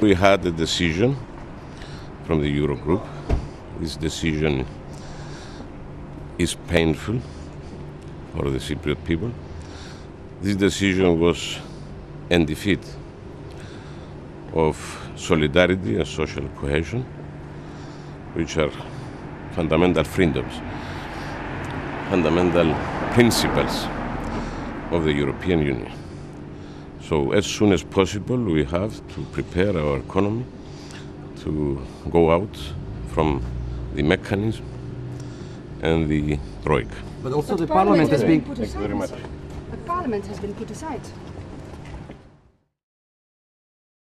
We had a decision from the Eurogroup. This decision is painful for the Cypriot people. This decision was a defeat of solidarity and social cohesion, which are fundamental freedoms, fundamental principles of the European Union. So as soon as possible, we have to prepare our economy to go out from the mechanism and the troika. But also But the parliament has been put Thank you aside, very much. Mr. But parliament has been put aside.